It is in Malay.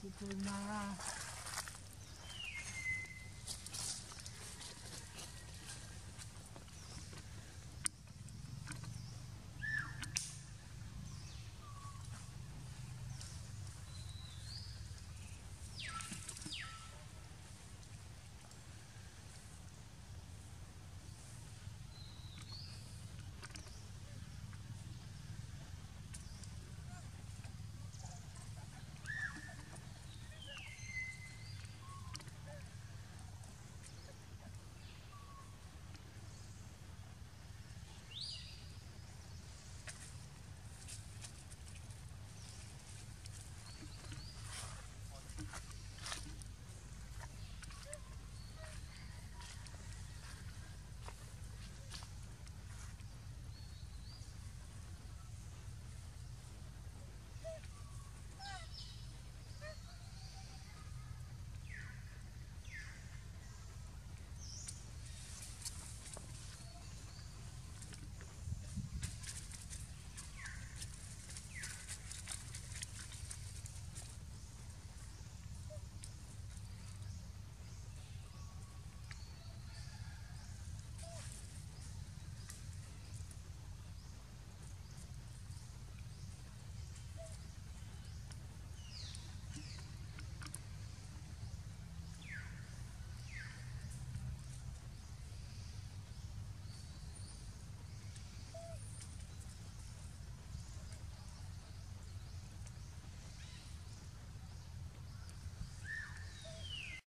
Pukul 5